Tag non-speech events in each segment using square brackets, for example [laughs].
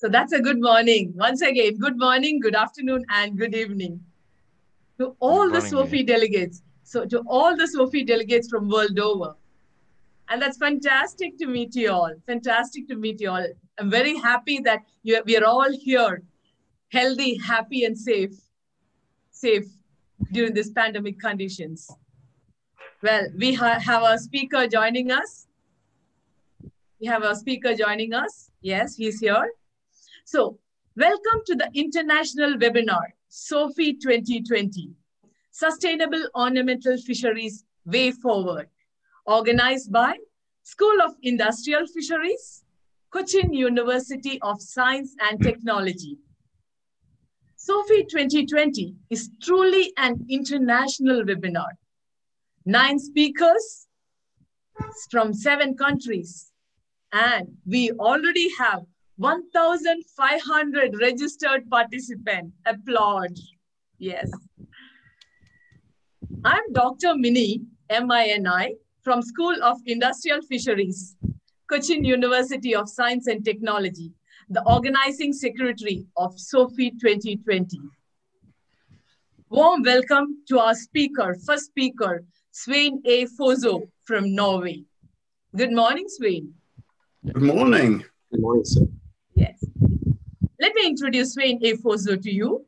So that's a good morning. Once again, good morning, good afternoon, and good evening to all the SOFI delegates. So to all the SOFI delegates from world over. And that's fantastic to meet you all. Fantastic to meet you all. I'm very happy that you, we are all here, healthy, happy, and safe, safe during this pandemic conditions. Well, we ha have a speaker joining us. We have a speaker joining us. Yes, he's here. So welcome to the international webinar, SOFI 2020, Sustainable Ornamental Fisheries Way Forward, organized by School of Industrial Fisheries, Cochin University of Science and Technology. SOFI 2020 is truly an international webinar. Nine speakers from seven countries, and we already have 1,500 registered participants. Applaud. Yes. I'm Dr. Mini, M-I-N-I, from School of Industrial Fisheries, Cochin University of Science and Technology, the organizing secretary of SOFI 2020. Warm welcome to our speaker, first speaker, Svein A. Fosså from Norway. Good morning, Svein. Good morning. Good morning, sir. Let me introduce Svein A. Fosså to you.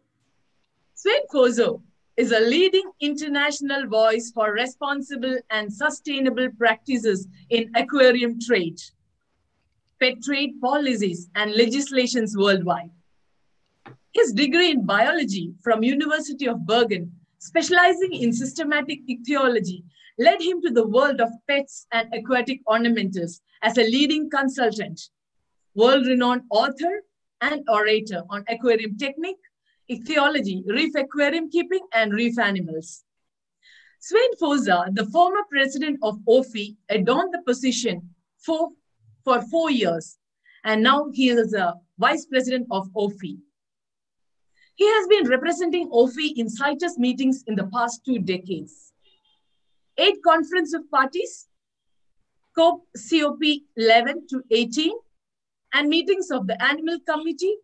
Svein Fosså is a leading international voice for responsible and sustainable practices in aquarium trade, pet trade policies, and legislations worldwide. His degree in biology from University of Bergen, specializing in systematic ichthyology, led him to the world of pets and aquatic ornamentals as a leading consultant, world-renowned author and orator on aquarium technique, ichthyology, reef aquarium keeping, and reef animals. Svein Fosså, the former president of OFI, adorned the position for, for four years, and now he is a vice president of OFI. He has been representing OFI in CITES meetings in the past two decades. Eight conference of parties, COP 11 to 18, and meetings of the Animal Committee,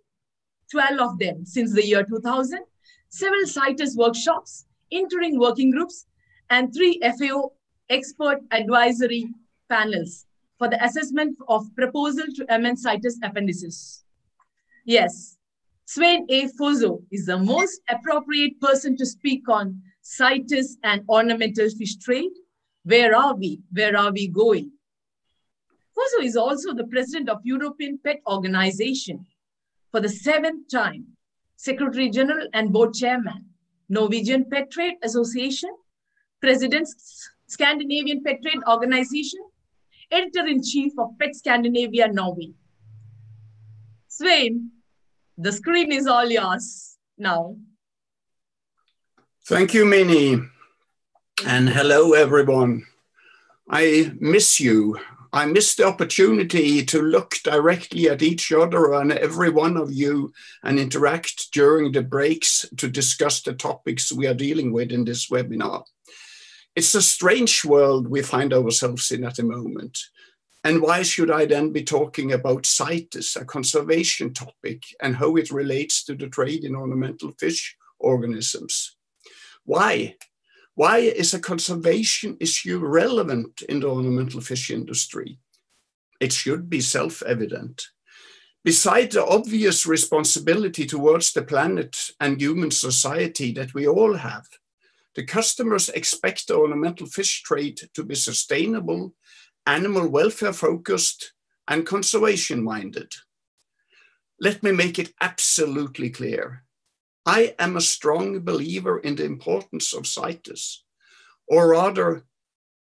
12 of them since the year 2000, several CITES workshops, interim working groups, and three FAO expert advisory panels for the assessment of proposal to amend CITES appendices. Yes, Svein A. Fosså is the most appropriate person to speak on CITES and ornamental fish trade. Where are we? Where are we going? Fosså is also the president of European Pet Organization for the seventh time, Secretary General and Board Chairman, Norwegian Pet Trade Association, President Scandinavian Pet Trade Organization, Editor-in-Chief of Pet Scandinavia Norway. Svein, the screen is all yours now. Thank you, Mini. And hello, everyone. I miss you. I missed the opportunity to look directly at each other and every one of you and interact during the breaks to discuss the topics we are dealing with in this webinar. It's a strange world we find ourselves in at the moment. And why should I then be talking about CITES, a conservation topic, and how it relates to the trade in ornamental fish organisms? Why? Why is a conservation issue relevant in the ornamental fish industry? It should be self-evident. Besides the obvious responsibility towards the planet and human society that we all have, the customers expect the ornamental fish trade to be sustainable, animal welfare focused, and conservation minded. Let me make it absolutely clear. I am a strong believer in the importance of CITES, or rather,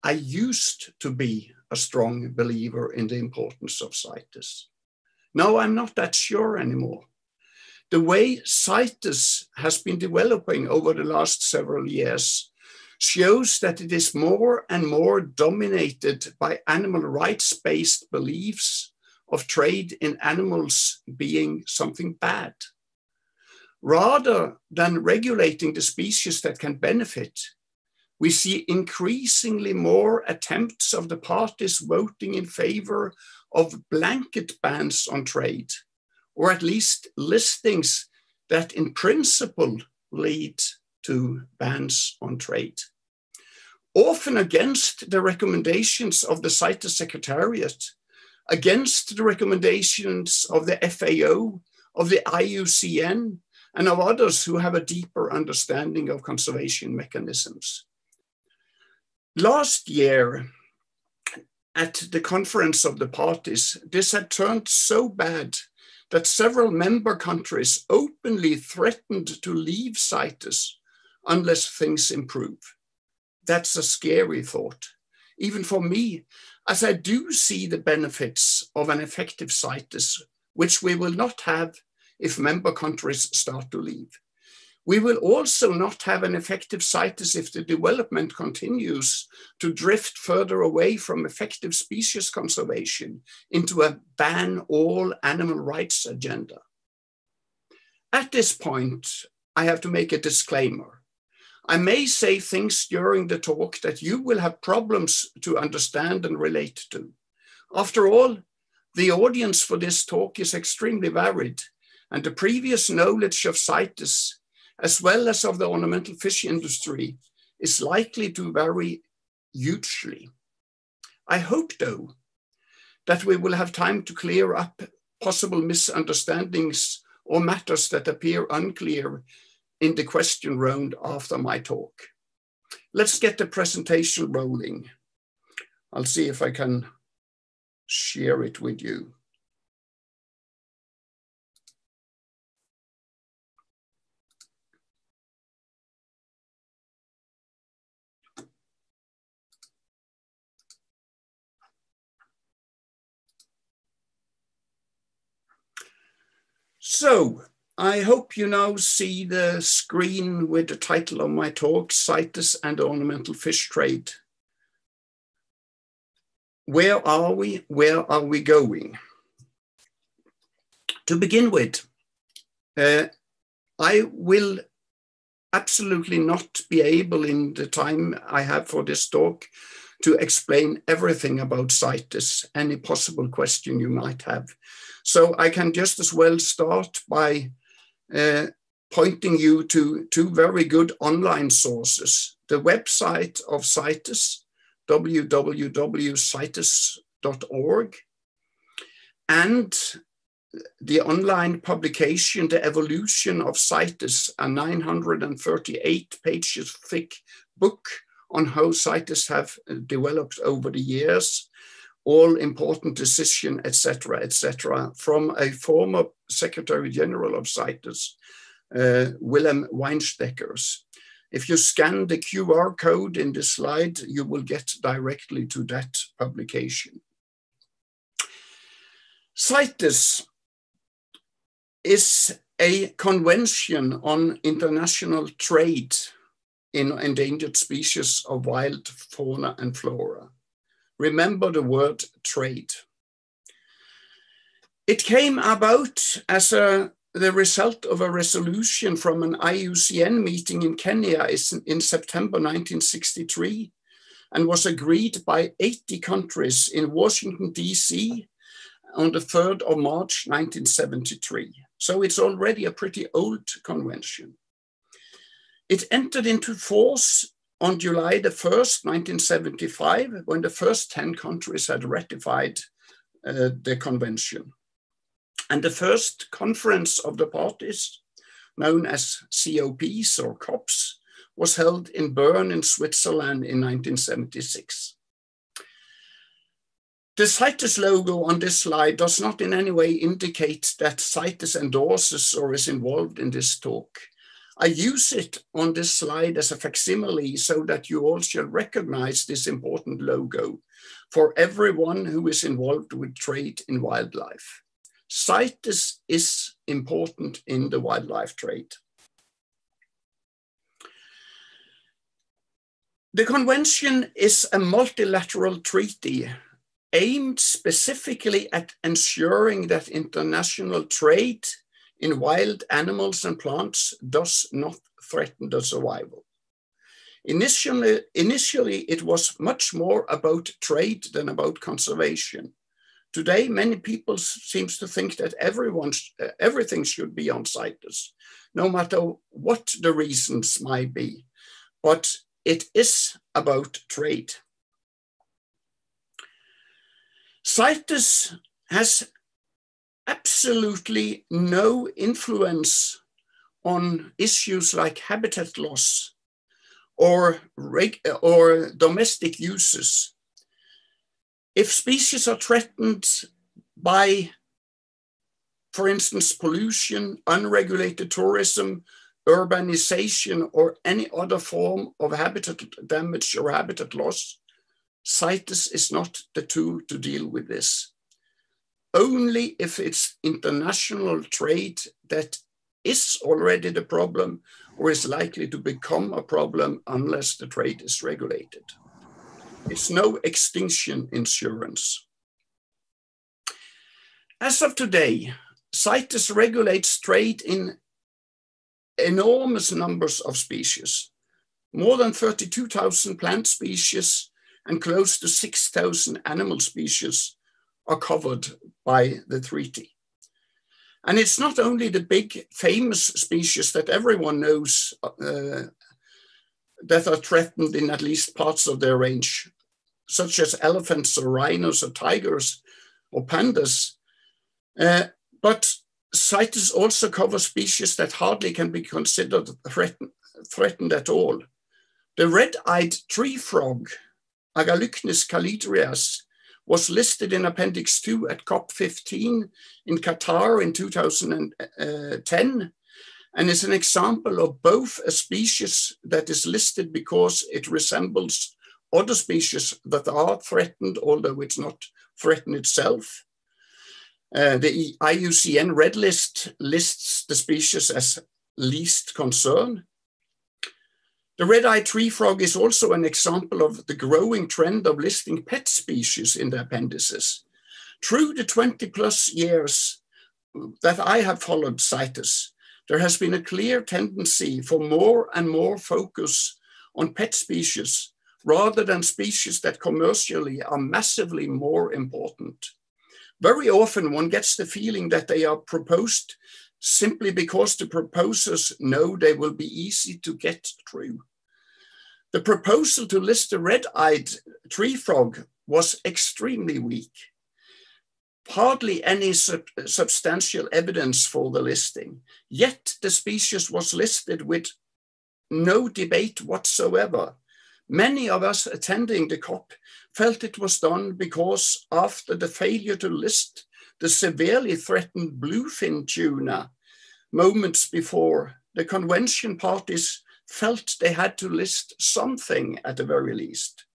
I used to be a strong believer in the importance of CITES. Now I'm not that sure anymore. The way CITES has been developing over the last several years shows that it is more and more dominated by animal rights based beliefs of trade in animals being something bad rather than regulating the species that can benefit, we see increasingly more attempts of the parties voting in favor of blanket bans on trade, or at least listings that in principle lead to bans on trade. Often against the recommendations of the CITES Secretariat, against the recommendations of the FAO, of the IUCN, and of others who have a deeper understanding of conservation mechanisms. Last year, at the conference of the parties, this had turned so bad that several member countries openly threatened to leave CITES unless things improve. That's a scary thought, even for me, as I do see the benefits of an effective CITES, which we will not have if member countries start to leave. We will also not have an effective CITES if the development continues to drift further away from effective species conservation into a ban all animal rights agenda. At this point, I have to make a disclaimer. I may say things during the talk that you will have problems to understand and relate to. After all, the audience for this talk is extremely varied, and the previous knowledge of CITES as well as of the ornamental fish industry, is likely to vary hugely. I hope, though, that we will have time to clear up possible misunderstandings or matters that appear unclear in the question round after my talk. Let's get the presentation rolling. I'll see if I can share it with you. So I hope you now see the screen with the title of my talk, CITES and Ornamental Fish Trade. Where are we? Where are we going? To begin with, uh, I will absolutely not be able in the time I have for this talk to explain everything about CITES, any possible question you might have. So I can just as well start by uh, pointing you to two very good online sources. The website of CITES, www.cites.org, and the online publication, The Evolution of CITES, a 938 pages thick book on how CITES have developed over the years all important decision, etc., etc., from a former Secretary General of CITES, uh, Willem Wijnstekers. If you scan the QR code in this slide, you will get directly to that publication. CITES is a convention on international trade in endangered species of wild fauna and flora. Remember the word trade. It came about as a, the result of a resolution from an IUCN meeting in Kenya in September 1963 and was agreed by 80 countries in Washington, D.C. on the 3rd of March 1973. So it's already a pretty old convention. It entered into force on July the 1st, 1975, when the first 10 countries had ratified uh, the convention. And the first conference of the parties, known as COPs or COPs, was held in Bern in Switzerland in 1976. The CITES logo on this slide does not in any way indicate that CITES endorses or is involved in this talk. I use it on this slide as a facsimile so that you all shall recognize this important logo for everyone who is involved with trade in wildlife. CITES is important in the wildlife trade. The convention is a multilateral treaty aimed specifically at ensuring that international trade in wild animals and plants does not threaten the survival. Initially, initially, it was much more about trade than about conservation. Today, many people seems to think that everyone, uh, everything should be on CITES, no matter what the reasons might be. But it is about trade. CITES has absolutely no influence on issues like habitat loss or, or domestic uses. If species are threatened by, for instance, pollution, unregulated tourism, urbanization, or any other form of habitat damage or habitat loss, CITES is not the tool to deal with this. Only if it's international trade that is already the problem or is likely to become a problem unless the trade is regulated. It's no extinction insurance. As of today, CITES regulates trade in enormous numbers of species, more than 32,000 plant species and close to 6,000 animal species are covered by the treaty. And it's not only the big famous species that everyone knows uh, that are threatened in at least parts of their range, such as elephants or rhinos or tigers or pandas. Uh, but CITES also covers species that hardly can be considered threatened, threatened at all. The red-eyed tree frog, Agalychnis callidryas, was listed in Appendix 2 at COP15 in Qatar in 2010 and is an example of both a species that is listed because it resembles other species that are threatened, although it's not threatened itself. Uh, the IUCN Red List lists the species as least concern, the red-eyed tree frog is also an example of the growing trend of listing pet species in the appendices. Through the 20 plus years that I have followed CITES, there has been a clear tendency for more and more focus on pet species rather than species that commercially are massively more important. Very often one gets the feeling that they are proposed simply because the proposers know they will be easy to get through. The proposal to list the red-eyed tree frog was extremely weak. Hardly any sub substantial evidence for the listing, yet the species was listed with no debate whatsoever. Many of us attending the COP felt it was done because after the failure to list the severely threatened bluefin tuna moments before, the convention parties felt they had to list something at the very least.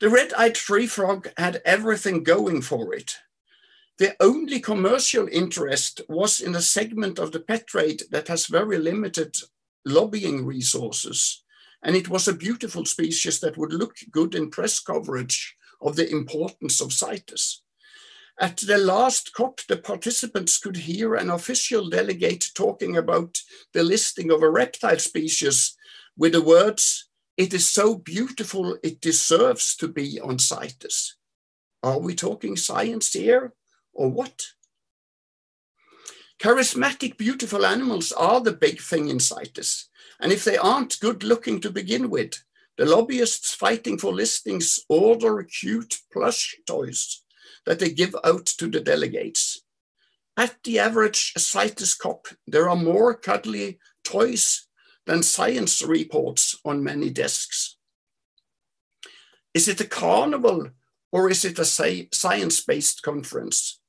The red-eyed tree frog had everything going for it. The only commercial interest was in a segment of the pet trade that has very limited lobbying resources. And it was a beautiful species that would look good in press coverage of the importance of CITES. At the last COP, the participants could hear an official delegate talking about the listing of a reptile species with the words, it is so beautiful, it deserves to be on CITES. Are we talking science here or what? Charismatic, beautiful animals are the big thing in CITES. And if they aren't good looking to begin with, the lobbyists fighting for listings order cute plush toys that they give out to the delegates. At the average CITES there are more cuddly toys than science reports on many desks. Is it a carnival or is it a science-based conference?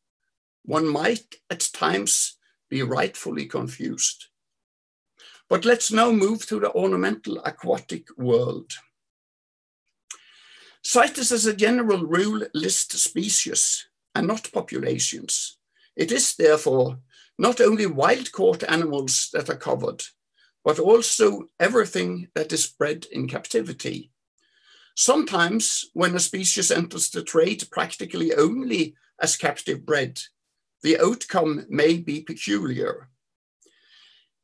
One might at times be rightfully confused. But let's now move to the ornamental aquatic world. CITES as a general rule lists species and not populations. It is therefore not only wild caught animals that are covered, but also everything that is bred in captivity. Sometimes when a species enters the trade practically only as captive bred, the outcome may be peculiar.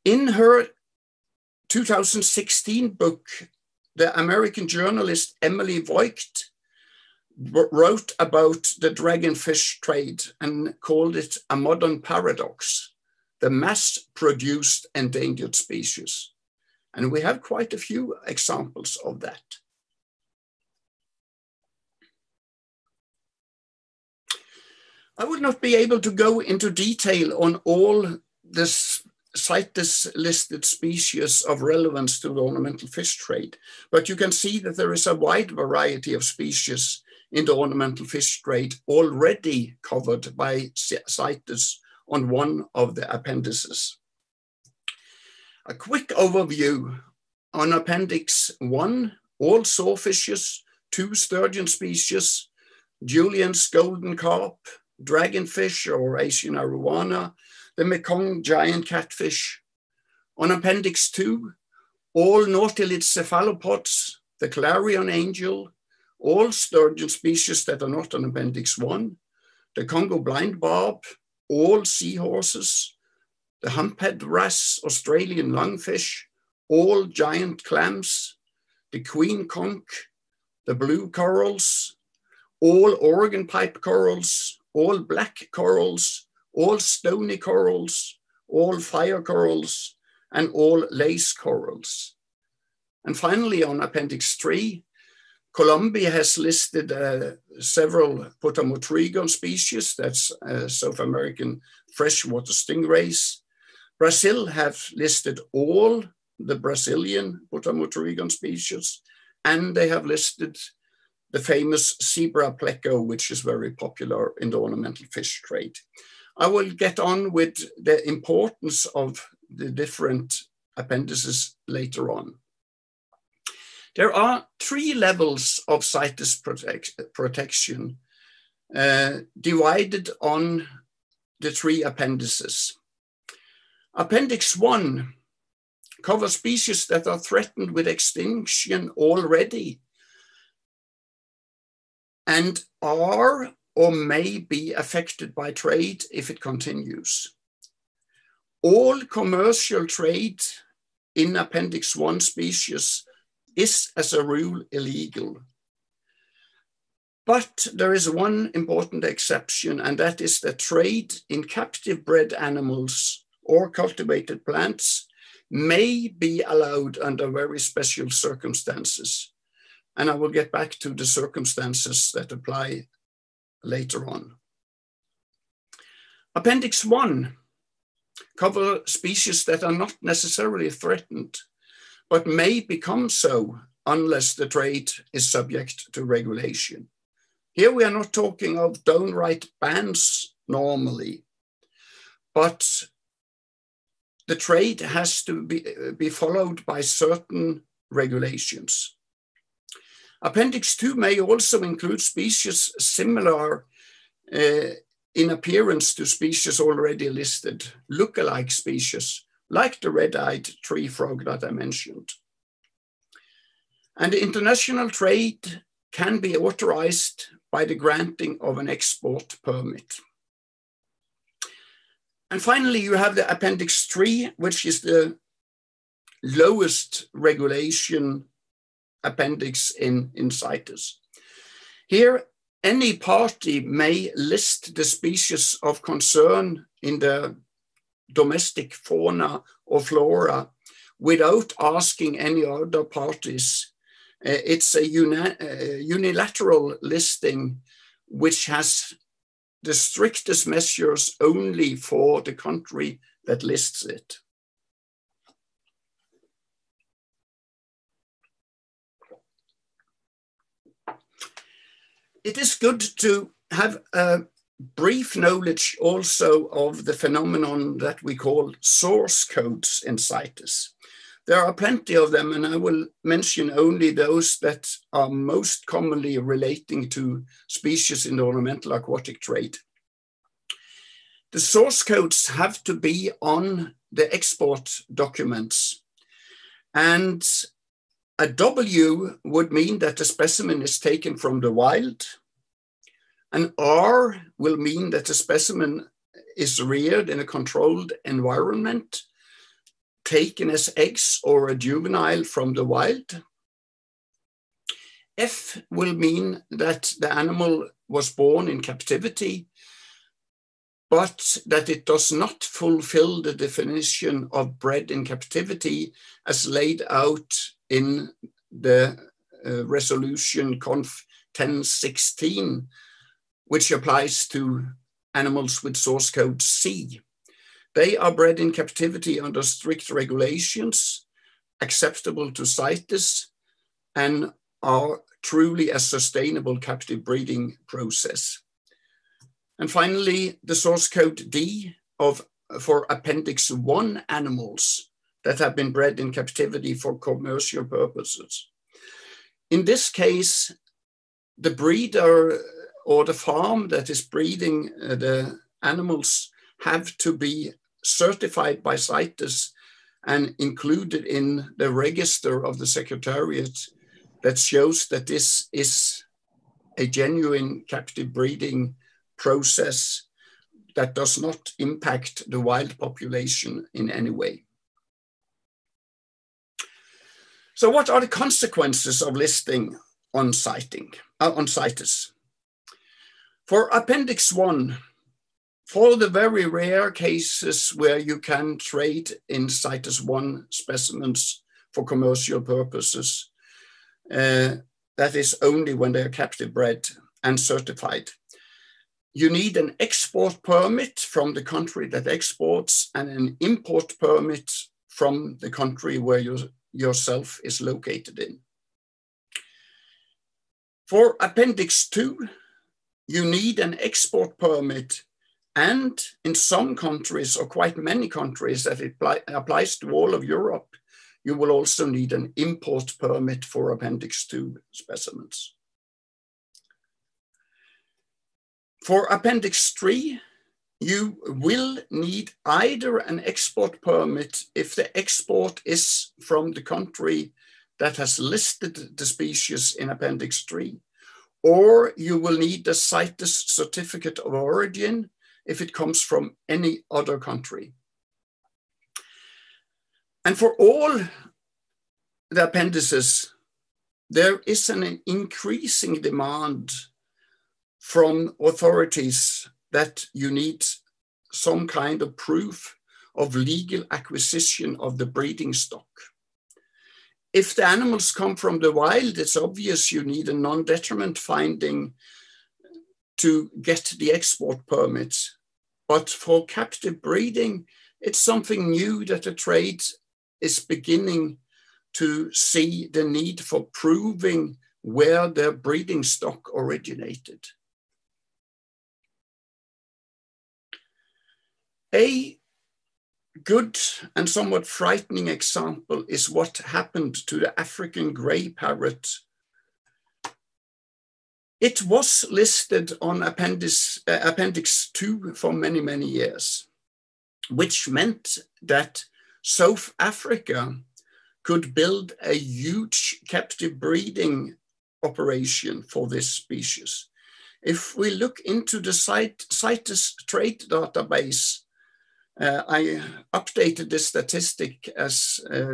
In her 2016 book, the American journalist Emily Voigt wrote about the dragonfish trade and called it a modern paradox, the mass produced endangered species. And we have quite a few examples of that. I would not be able to go into detail on all this CITES listed species of relevance to the ornamental fish trade, but you can see that there is a wide variety of species in the ornamental fish trade already covered by CITES on one of the appendices. A quick overview on Appendix 1, all sawfishes, two sturgeon species, Julian's golden carp, dragonfish or Asian arowana, the Mekong giant catfish. On Appendix 2, all nautilid cephalopods, the clarion angel, all sturgeon species that are not on Appendix 1, the Congo blind barb, all seahorses, the humphead wrasse, Australian lungfish, all giant clams, the queen conch, the blue corals, all organ pipe corals, all black corals, all stony corals, all fire corals, and all lace corals. And finally, on Appendix 3, Colombia has listed uh, several Potamotrygon species, that's uh, South American freshwater stingrays. Brazil have listed all the Brazilian Potamotrygon species, and they have listed the famous zebra pleco, which is very popular in the ornamental fish trade. I will get on with the importance of the different appendices later on. There are three levels of CITES protect protection uh, divided on the three appendices. Appendix 1 covers species that are threatened with extinction already and are or may be affected by trade if it continues. All commercial trade in Appendix 1 species is, as a rule, illegal. But there is one important exception, and that is that trade in captive bred animals or cultivated plants may be allowed under very special circumstances. And I will get back to the circumstances that apply later on. Appendix 1 cover species that are not necessarily threatened, but may become so unless the trade is subject to regulation. Here we are not talking of downright bans normally, but the trade has to be, be followed by certain regulations. Appendix 2 may also include species similar uh, in appearance to species already listed, look-alike species, like the red-eyed tree frog that I mentioned. And international trade can be authorized by the granting of an export permit. And finally, you have the Appendix 3, which is the lowest regulation appendix in, in CITES. Here, any party may list the species of concern in the domestic fauna or flora without asking any other parties. Uh, it's a uh, unilateral listing which has the strictest measures only for the country that lists it. It is good to have a brief knowledge also of the phenomenon that we call source codes in CITES. There are plenty of them, and I will mention only those that are most commonly relating to species in the ornamental aquatic trade. The source codes have to be on the export documents. And a W would mean that the specimen is taken from the wild. An R will mean that the specimen is reared in a controlled environment, taken as eggs or a juvenile from the wild. F will mean that the animal was born in captivity, but that it does not fulfill the definition of bred in captivity as laid out in the uh, resolution conf 1016, which applies to animals with source code C. They are bred in captivity under strict regulations, acceptable to CITES, and are truly a sustainable captive breeding process. And finally, the source code D of for Appendix 1 animals that have been bred in captivity for commercial purposes. In this case, the breeder or the farm that is breeding uh, the animals have to be certified by CITES and included in the register of the Secretariat that shows that this is a genuine captive breeding process that does not impact the wild population in any way. So what are the consequences of listing on citing, uh, on CITES? For Appendix 1, for the very rare cases where you can trade in CITES 1 specimens for commercial purposes, uh, that is only when they are captive bred and certified. You need an export permit from the country that exports and an import permit from the country where you yourself is located in. For Appendix 2, you need an export permit and in some countries, or quite many countries that it applies to all of Europe, you will also need an import permit for Appendix 2 specimens. For Appendix 3, you will need either an export permit if the export is from the country that has listed the species in Appendix 3, or you will need the CITES certificate of origin if it comes from any other country. And for all the appendices, there is an increasing demand from authorities that you need some kind of proof of legal acquisition of the breeding stock. If the animals come from the wild, it's obvious you need a non-detriment finding to get the export permit. But for captive breeding, it's something new that the trade is beginning to see the need for proving where their breeding stock originated. A good and somewhat frightening example is what happened to the African grey parrot. It was listed on appendix, uh, appendix 2 for many, many years, which meant that South Africa could build a huge captive breeding operation for this species. If we look into the CITES trait database, uh, I updated this statistic as uh,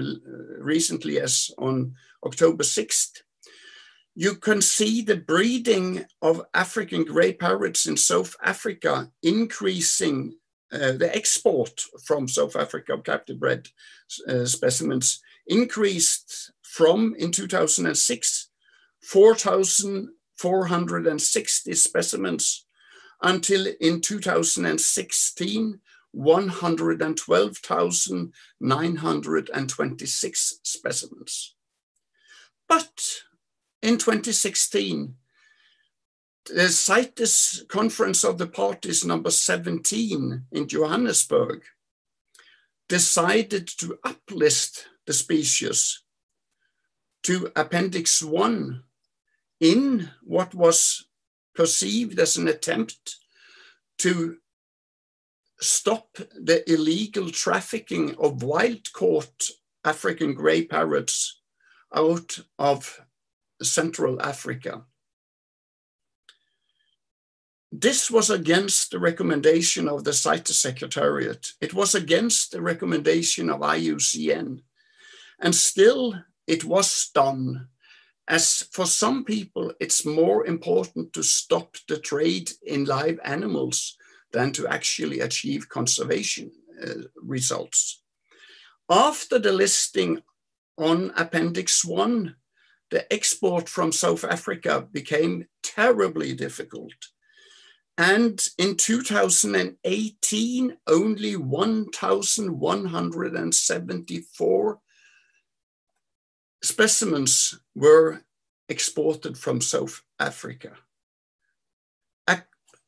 recently as on October 6th. You can see the breeding of African grey parrots in South Africa increasing uh, the export from South Africa of captive bred uh, specimens increased from in 2006 4,460 specimens until in 2016 112,926 specimens. But in 2016, the CITES Conference of the Parties number 17 in Johannesburg decided to uplist the species to Appendix 1 in what was perceived as an attempt to stop the illegal trafficking of wild caught African grey parrots out of Central Africa. This was against the recommendation of the CITES Secretariat. It was against the recommendation of IUCN. And still, it was done. as for some people, it's more important to stop the trade in live animals than to actually achieve conservation uh, results. After the listing on Appendix 1, the export from South Africa became terribly difficult. And in 2018, only 1,174 specimens were exported from South Africa.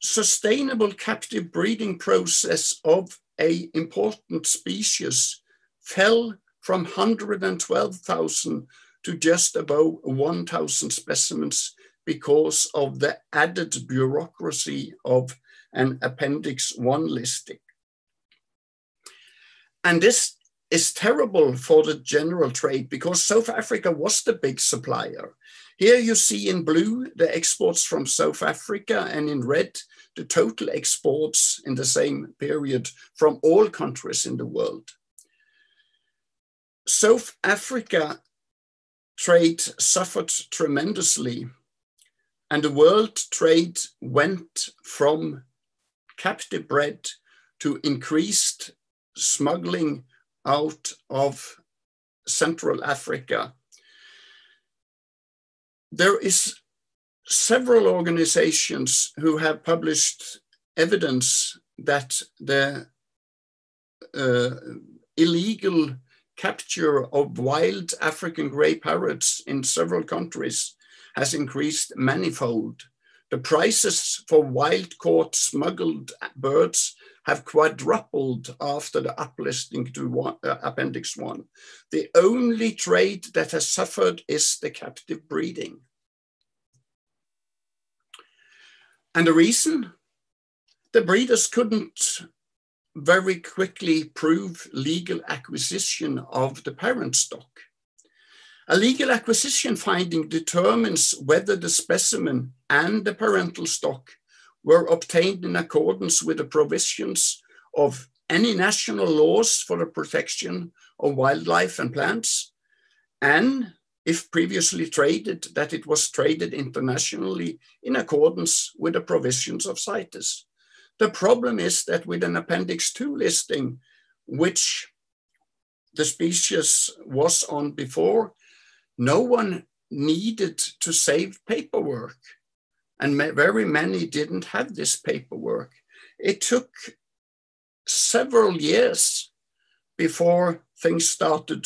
Sustainable captive breeding process of a important species fell from 112,000 to just above 1,000 specimens because of the added bureaucracy of an Appendix 1 listing. And this is terrible for the general trade because South Africa was the big supplier. Here you see in blue the exports from South Africa and in red the total exports in the same period from all countries in the world. South Africa trade suffered tremendously and the world trade went from captive bred to increased smuggling out of Central Africa. There is several organizations who have published evidence that the uh, illegal capture of wild African gray parrots in several countries has increased manifold. The prices for wild caught smuggled birds have quadrupled after the uplisting to one, uh, Appendix 1. The only trade that has suffered is the captive breeding. And the reason? The breeders couldn't very quickly prove legal acquisition of the parent stock. A legal acquisition finding determines whether the specimen and the parental stock were obtained in accordance with the provisions of any national laws for the protection of wildlife and plants, and if previously traded, that it was traded internationally in accordance with the provisions of CITES. The problem is that with an Appendix 2 listing, which the species was on before, no one needed to save paperwork and very many didn't have this paperwork. It took several years before things started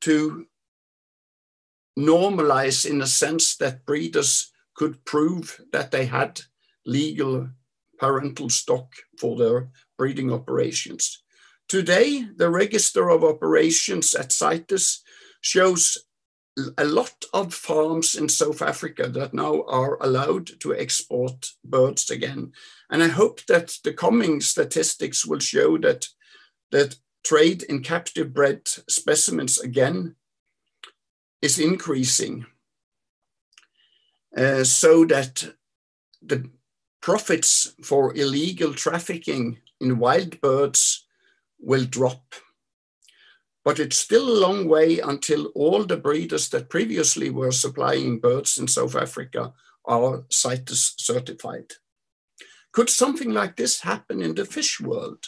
to normalize in a sense that breeders could prove that they had legal parental stock for their breeding operations. Today, the register of operations at CITES shows a lot of farms in South Africa that now are allowed to export birds again. And I hope that the coming statistics will show that, that trade in captive bred specimens again is increasing uh, so that the profits for illegal trafficking in wild birds will drop. But it's still a long way until all the breeders that previously were supplying birds in South Africa are CITES certified. Could something like this happen in the fish world?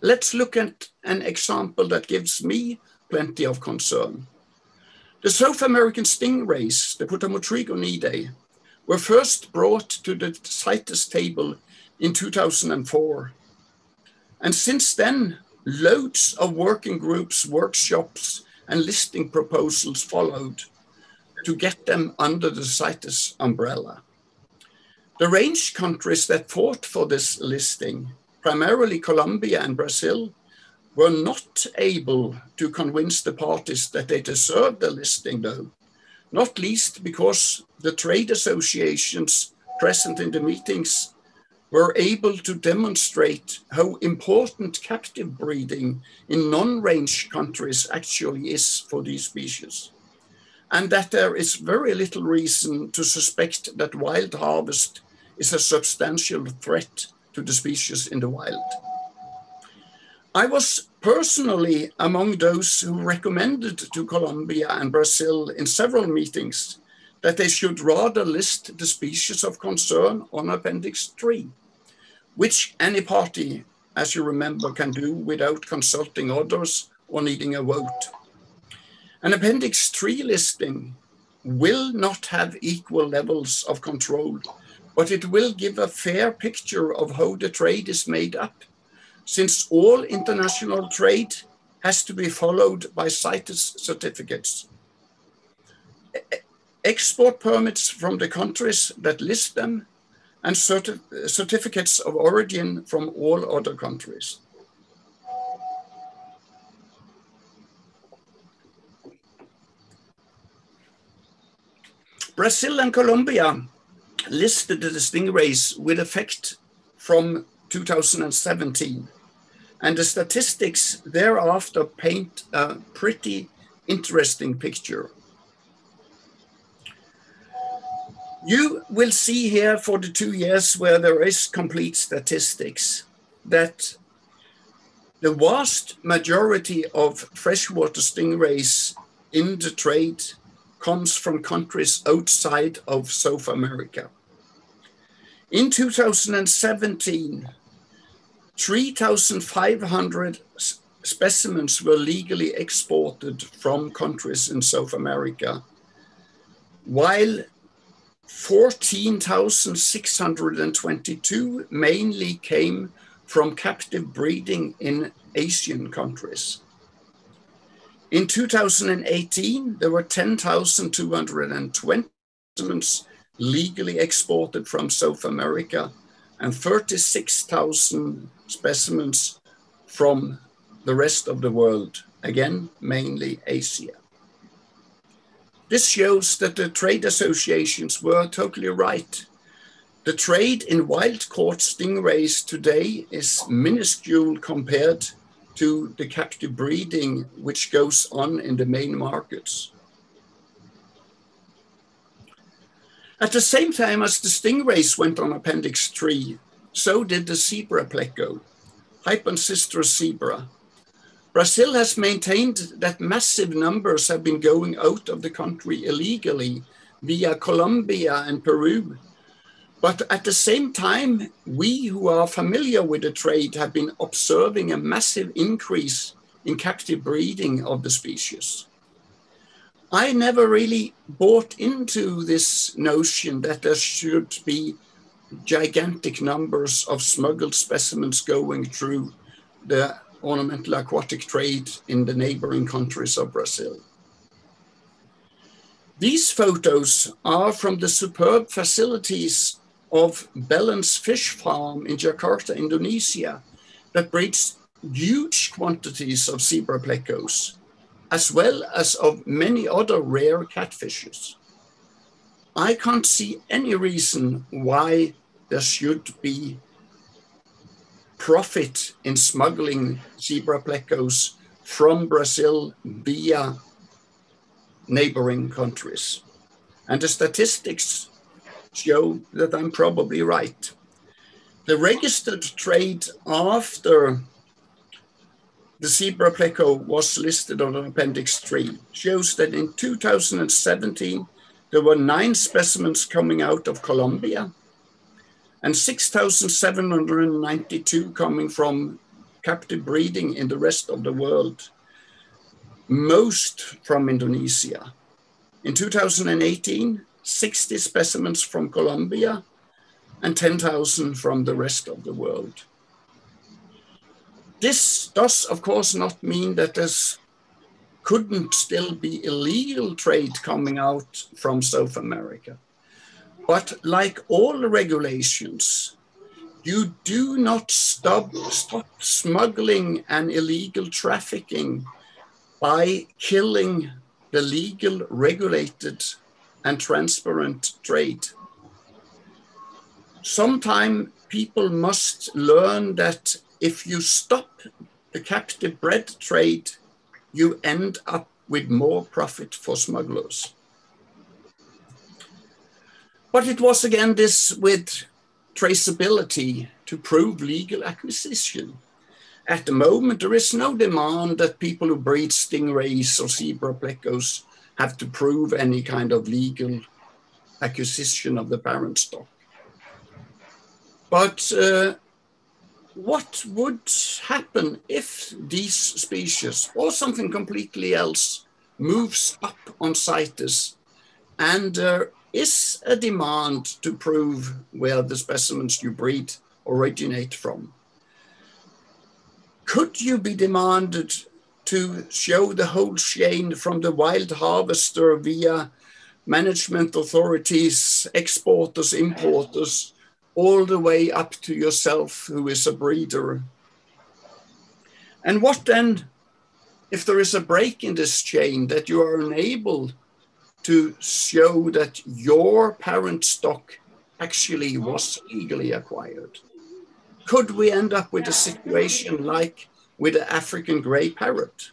Let's look at an example that gives me plenty of concern. The South American stingrays, the Potamotrygonidae, were first brought to the CITES table in 2004. And since then, loads of working groups, workshops, and listing proposals followed to get them under the CITES umbrella. The range countries that fought for this listing, primarily Colombia and Brazil, were not able to convince the parties that they deserved the listing, though, not least because the trade associations present in the meetings were able to demonstrate how important captive breeding in non-range countries actually is for these species. And that there is very little reason to suspect that wild harvest is a substantial threat to the species in the wild. I was personally among those who recommended to Colombia and Brazil in several meetings that they should rather list the species of concern on Appendix 3, which any party, as you remember, can do without consulting others or needing a vote. An Appendix 3 listing will not have equal levels of control, but it will give a fair picture of how the trade is made up since all international trade has to be followed by CITES certificates. Export permits from the countries that list them and certi certificates of origin from all other countries. Brazil and Colombia listed the stingrays with effect from 2017 and the statistics thereafter paint a pretty interesting picture. You will see here for the two years where there is complete statistics that the vast majority of freshwater stingrays in the trade comes from countries outside of South America. In 2017, 3,500 specimens were legally exported from countries in South America, while 14,622 mainly came from captive breeding in Asian countries. In 2018, there were 10,220 specimens legally exported from South America and 36,000 specimens from the rest of the world, again, mainly Asia. This shows that the trade associations were totally right. The trade in wild caught stingrays today is minuscule compared to the captive breeding which goes on in the main markets. At the same time as the stingrays went on Appendix 3, so did the zebra pleco, Hypancistrus zebra. Brazil has maintained that massive numbers have been going out of the country illegally via Colombia and Peru. But at the same time, we who are familiar with the trade have been observing a massive increase in captive breeding of the species. I never really bought into this notion that there should be gigantic numbers of smuggled specimens going through the ornamental aquatic trade in the neighboring countries of Brazil. These photos are from the superb facilities of Balance Fish Farm in Jakarta, Indonesia, that breeds huge quantities of zebra plecos, as well as of many other rare catfishes. I can't see any reason why there should be profit in smuggling zebra plecos from Brazil via neighboring countries. And the statistics show that I'm probably right. The registered trade after the zebra pleco was listed on Appendix 3 shows that in 2017 there were nine specimens coming out of Colombia and 6,792 coming from captive breeding in the rest of the world, most from Indonesia. In 2018, 60 specimens from Colombia and 10,000 from the rest of the world. This does, of course, not mean that there couldn't still be illegal trade coming out from South America. But like all regulations, you do not stop, stop smuggling and illegal trafficking by killing the legal, regulated, and transparent trade. Sometime people must learn that if you stop the captive bred trade, you end up with more profit for smugglers. But it was again this with traceability to prove legal acquisition. at the moment, there is no demand that people who breed stingrays or zebra plecos have to prove any kind of legal acquisition of the parent stock. But uh, what would happen if these species or something completely else moves up on CITES and there is a demand to prove where the specimens you breed originate from? Could you be demanded to show the whole chain from the wild harvester via management authorities, exporters, importers, all the way up to yourself, who is a breeder. And what then, if there is a break in this chain, that you are unable to show that your parent stock actually was legally acquired? Could we end up with a situation like with the African grey parrot?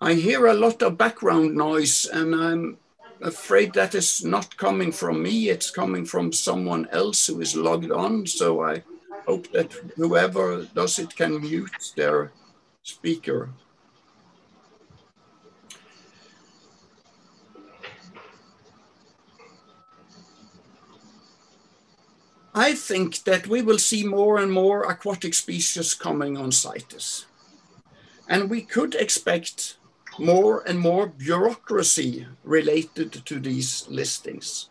I hear a lot of background noise, and I'm afraid that is not coming from me. It's coming from someone else who is logged on. So I hope that whoever does it can mute their speaker. I think that we will see more and more aquatic species coming on CITES. And we could expect more and more bureaucracy related to these listings.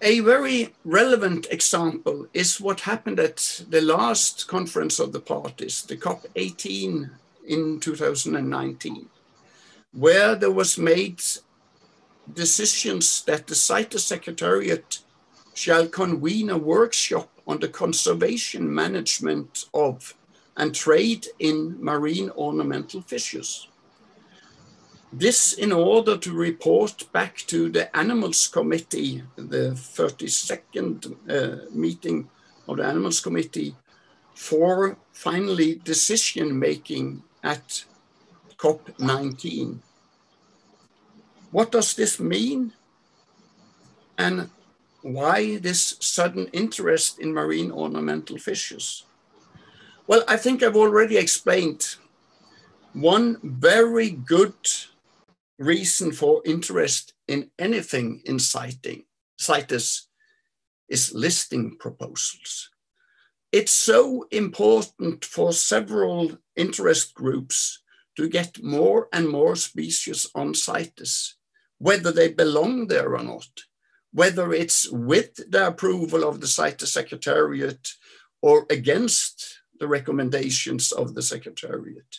A very relevant example is what happened at the last conference of the parties, the COP18 in 2019, where there was made decisions that the CITES Secretariat shall convene a workshop on the conservation management of and trade in marine ornamental fishes. This in order to report back to the Animals Committee, the 32nd uh, meeting of the Animals Committee, for finally decision making at COP19. What does this mean? And why this sudden interest in marine ornamental fishes? Well, I think I've already explained one very good reason for interest in anything in citing, CITES is listing proposals. It's so important for several interest groups to get more and more species on CITES, whether they belong there or not, whether it's with the approval of the CITES Secretariat or against the recommendations of the Secretariat.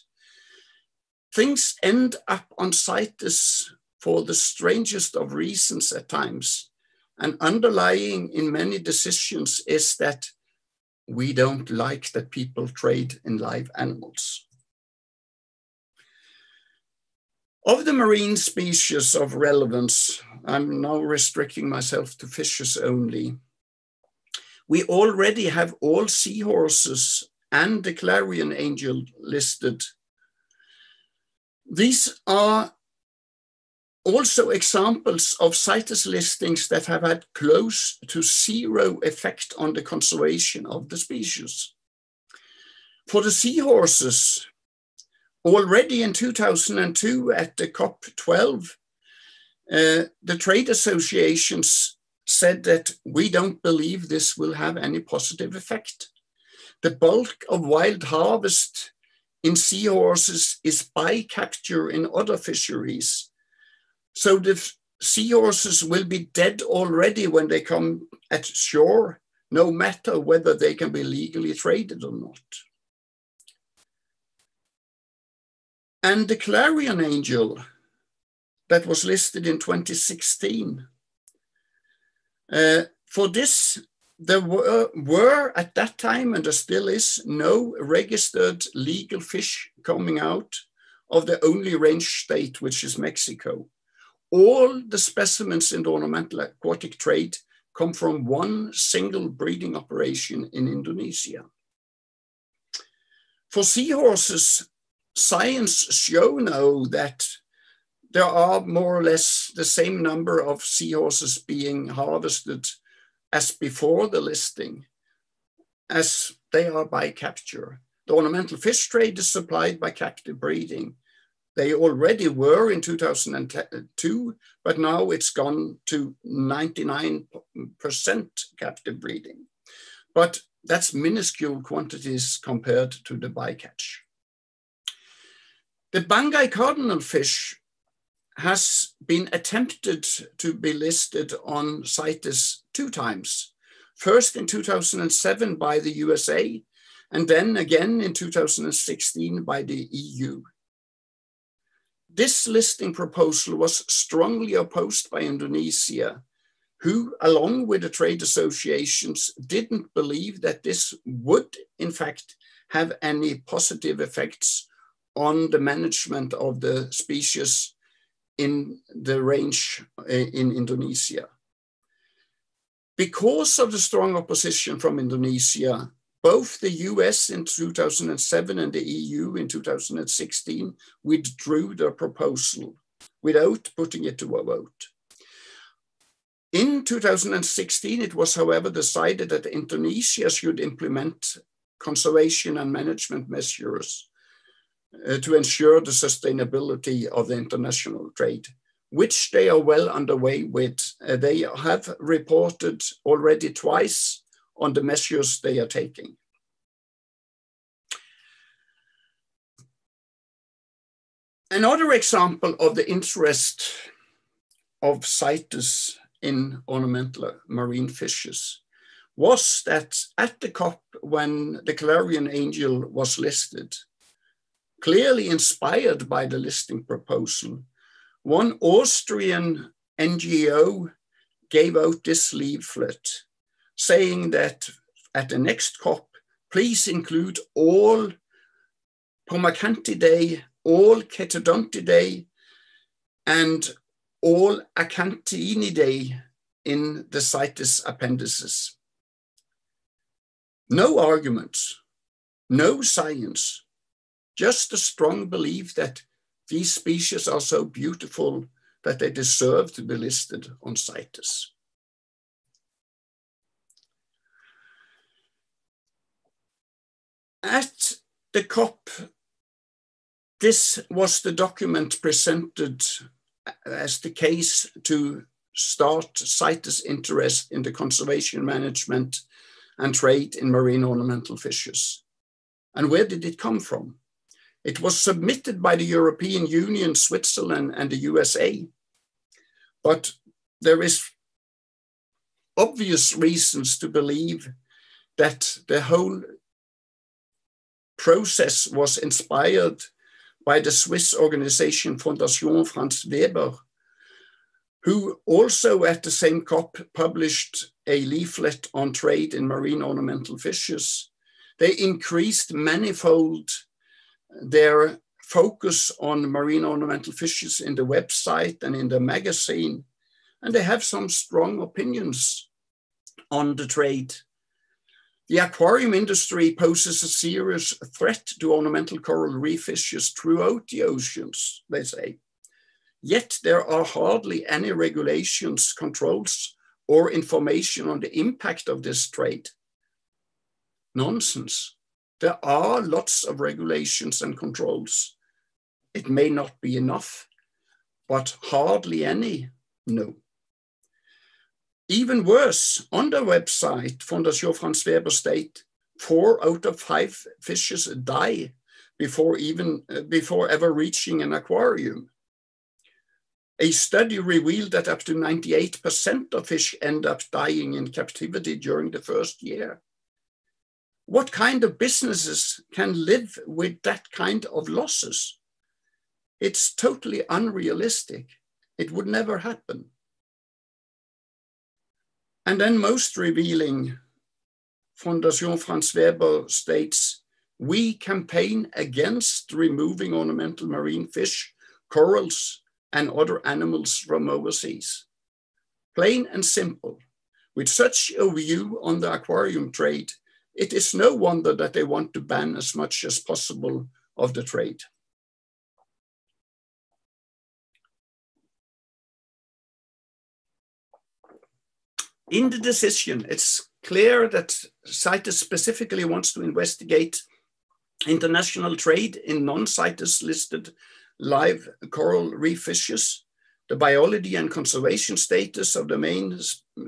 Things end up on CITES for the strangest of reasons at times. And underlying in many decisions is that we don't like that people trade in live animals. Of the marine species of relevance, I'm now restricting myself to fishes only. We already have all seahorses and the clarion angel listed. These are also examples of CITES listings that have had close to zero effect on the conservation of the species. For the seahorses, already in 2002 at the COP12, uh, the trade associations said that we don't believe this will have any positive effect. The bulk of wild harvest in seahorses is bycapture in other fisheries. So the seahorses will be dead already when they come at shore, no matter whether they can be legally traded or not. And the clarion angel that was listed in 2016, uh, for this there were, were at that time, and there still is, no registered legal fish coming out of the only range state, which is Mexico. All the specimens in the ornamental aquatic trade come from one single breeding operation in Indonesia. For seahorses, science show now that there are more or less the same number of seahorses being harvested as before the listing, as they are by capture. The ornamental fish trade is supplied by captive breeding. They already were in 2002, but now it's gone to 99% captive breeding. But that's minuscule quantities compared to the bycatch. The Banggai cardinal fish has been attempted to be listed on CITES two times. First in 2007 by the USA, and then again in 2016 by the EU. This listing proposal was strongly opposed by Indonesia, who, along with the trade associations, didn't believe that this would, in fact, have any positive effects on the management of the species in the range eh, in Indonesia. Because of the strong opposition from Indonesia, both the US in 2007 and the EU in 2016 withdrew their proposal without putting it to a vote. In 2016, it was, however, decided that Indonesia should implement conservation and management measures to ensure the sustainability of the international trade, which they are well underway with. Uh, they have reported already twice on the measures they are taking. Another example of the interest of CITES in ornamental marine fishes was that at the COP when the Clarion Angel was listed, clearly inspired by the listing proposal, one Austrian NGO gave out this leaflet saying that at the next COP, please include all Pomacanthidae, all Chaetodontidae, and all Acanthuridae in the CITES appendices. No arguments, no science, just a strong belief that these species are so beautiful that they deserve to be listed on CITES. At the COP, this was the document presented as the case to start CITES interest in the conservation management and trade in marine ornamental fishes. And where did it come from? It was submitted by the European Union, Switzerland, and the USA. But there is obvious reasons to believe that the whole process was inspired by the Swiss organization Fondation Franz Weber, who also at the same COP published a leaflet on trade in marine ornamental fishes. They increased manifold their focus on marine ornamental fishes in the website and in the magazine, and they have some strong opinions on the trade the aquarium industry poses a serious threat to ornamental coral reef fishes throughout the oceans, they say. Yet there are hardly any regulations, controls, or information on the impact of this trade. Nonsense. There are lots of regulations and controls. It may not be enough, but hardly any, no. Even worse, on the website, Fondation Franz Weber state, four out of five fishes die before even uh, before ever reaching an aquarium. A study revealed that up to 98% of fish end up dying in captivity during the first year. What kind of businesses can live with that kind of losses? It's totally unrealistic. It would never happen. And then most revealing, Fondation Franz Weber states, we campaign against removing ornamental marine fish, corals, and other animals from overseas. Plain and simple. With such a view on the aquarium trade, it is no wonder that they want to ban as much as possible of the trade. In the decision, it's clear that CITES specifically wants to investigate international trade in non-CITES listed live coral reef fishes, the biology and conservation status of the main uh,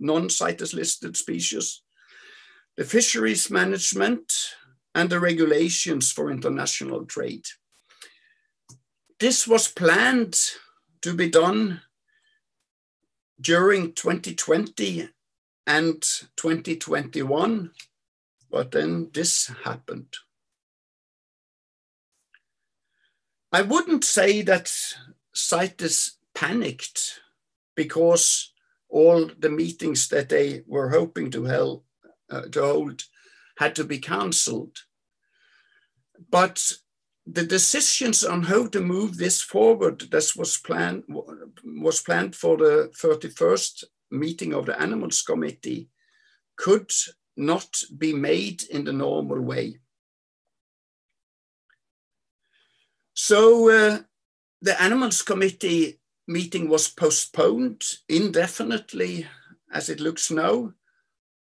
non-CITES listed species, the fisheries management, and the regulations for international trade. This was planned to be done during 2020 and 2021, but then this happened. I wouldn't say that CITES panicked because all the meetings that they were hoping to, held, uh, had to be cancelled. But the decisions on how to move this forward, this was planned, was planned for the 31st meeting of the Animals Committee, could not be made in the normal way. So uh, the Animals Committee meeting was postponed indefinitely, as it looks now,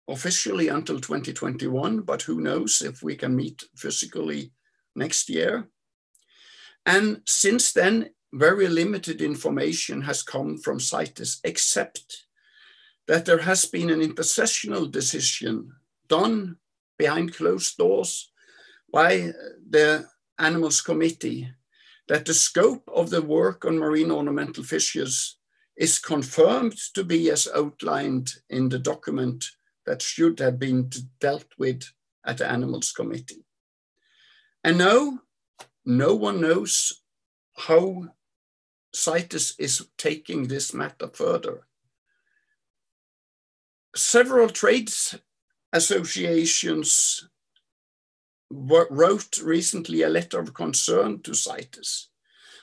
officially until 2021, but who knows if we can meet physically next year. And since then, very limited information has come from CITES, except that there has been an intersessional decision done behind closed doors by the Animals Committee that the scope of the work on marine ornamental fishes is confirmed to be as outlined in the document that should have been dealt with at the Animals Committee. And now, no one knows how CITES is taking this matter further. Several trades associations wrote recently a letter of concern to CITES,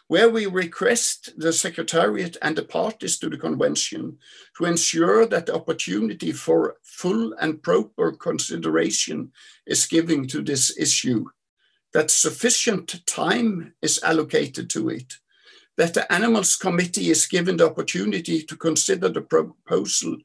where we request the Secretariat and the parties to the convention to ensure that the opportunity for full and proper consideration is given to this issue, that sufficient time is allocated to it, that the Animals Committee is given the opportunity to consider the proposal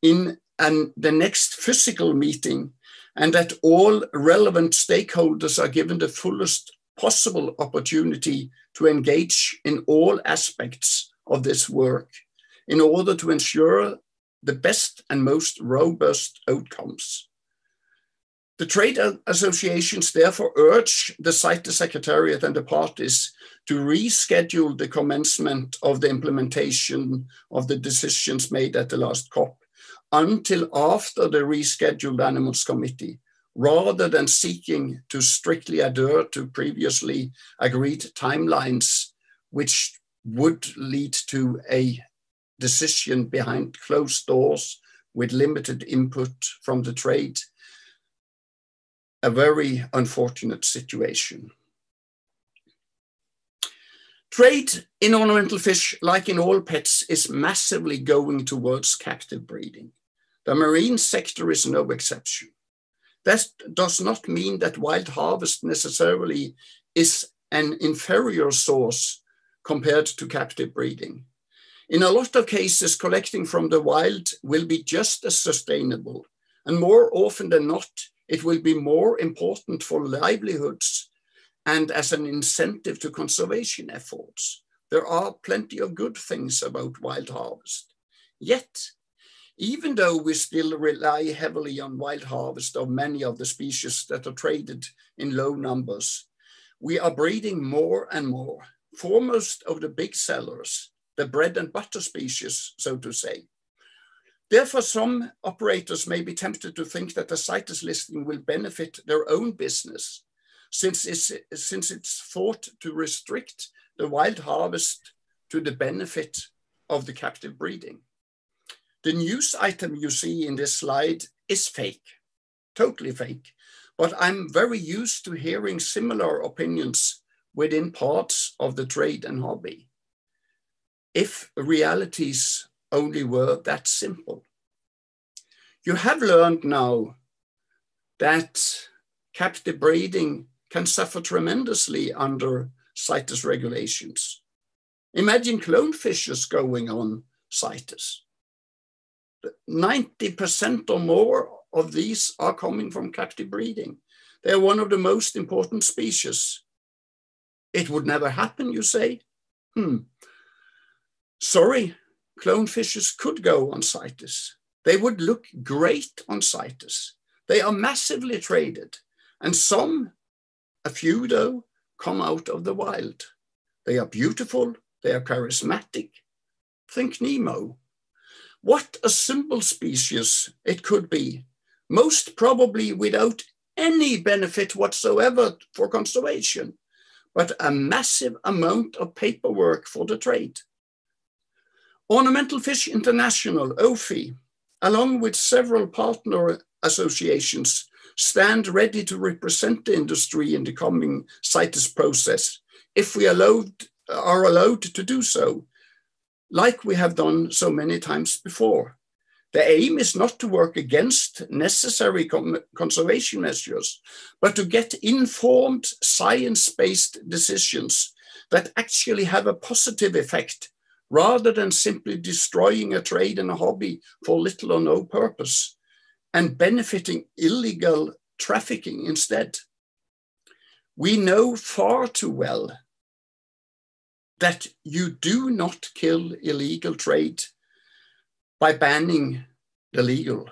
in an, the next physical meeting and that all relevant stakeholders are given the fullest possible opportunity to engage in all aspects of this work in order to ensure the best and most robust outcomes. The trade associations therefore urge the CITES Secretariat and the parties to reschedule the commencement of the implementation of the decisions made at the last COP until after the rescheduled animals committee, rather than seeking to strictly adhere to previously agreed timelines, which would lead to a decision behind closed doors with limited input from the trade. A very unfortunate situation. Trade in ornamental fish, like in all pets, is massively going towards captive breeding. The marine sector is no exception. That does not mean that wild harvest necessarily is an inferior source compared to captive breeding. In a lot of cases, collecting from the wild will be just as sustainable. And more often than not, it will be more important for livelihoods and as an incentive to conservation efforts. There are plenty of good things about wild harvest. Yet, even though we still rely heavily on wild harvest of many of the species that are traded in low numbers, we are breeding more and more, foremost of the big sellers, the bread and butter species, so to say. Therefore, some operators may be tempted to think that the CITES listing will benefit their own business, since it's, since it's thought to restrict the wild harvest to the benefit of the captive breeding. The news item you see in this slide is fake, totally fake. But I'm very used to hearing similar opinions within parts of the trade and hobby. If realities only were that simple. You have learned now that captive breeding can suffer tremendously under CITES regulations. Imagine clone fishes going on CITES 90% or more of these are coming from captive breeding. They are one of the most important species. It would never happen, you say? Hmm. Sorry, clownfishes could go on CITES. They would look great on CITES. They are massively traded, and some, a few though, come out of the wild. They are beautiful, they are charismatic. Think Nemo. What a simple species it could be, most probably without any benefit whatsoever for conservation, but a massive amount of paperwork for the trade. Ornamental Fish International, OFI, along with several partner associations, stand ready to represent the industry in the coming CITES process if we allowed, are allowed to do so, like we have done so many times before. The aim is not to work against necessary conservation measures, but to get informed science-based decisions that actually have a positive effect rather than simply destroying a trade and a hobby for little or no purpose and benefiting illegal trafficking instead. We know far too well that you do not kill illegal trade by banning the legal.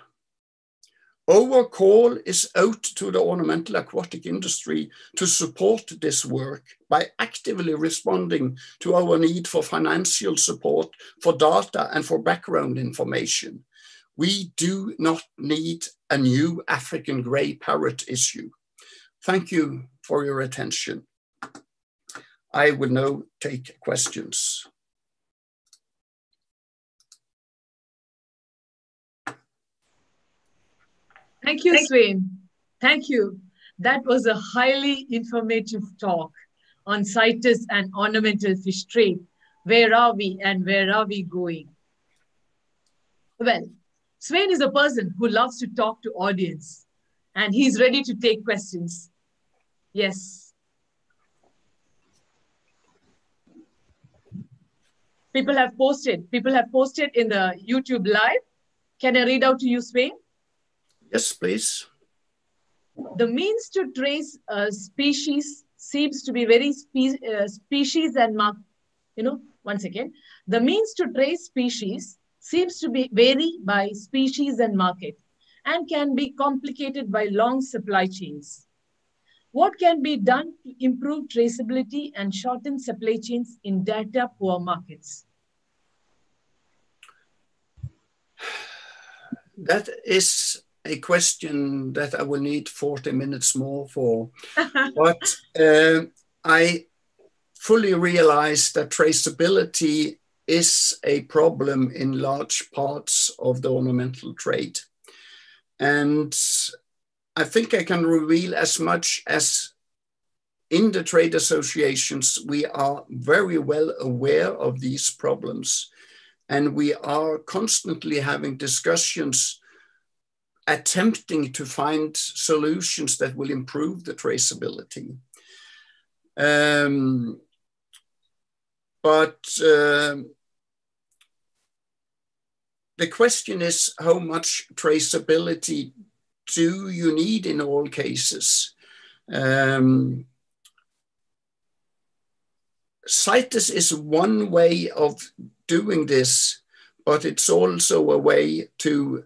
Our call is out to the ornamental aquatic industry to support this work by actively responding to our need for financial support, for data, and for background information. We do not need a new African grey parrot issue. Thank you for your attention. I will now take questions. Thank you, Svein. Thank you. That was a highly informative talk on CITES and ornamental fish trade. Where are we and where are we going? Well, Svein is a person who loves to talk to audience and he's ready to take questions. Yes. People have posted, people have posted in the YouTube live. Can I read out to you, Svein? Yes, please. The means to trace a species seems to be very spe uh, species and mark. You know, once again, the means to trace species seems to be vary by species and market and can be complicated by long supply chains. What can be done to improve traceability and shorten supply chains in data poor markets? That is a question that I will need 40 minutes more for. [laughs] but uh, I fully realize that traceability is a problem in large parts of the ornamental trade. And I think I can reveal as much as in the trade associations, we are very well aware of these problems. And we are constantly having discussions attempting to find solutions that will improve the traceability. Um, but uh, the question is how much traceability do you need in all cases? Um, CITES is one way of doing this, but it's also a way to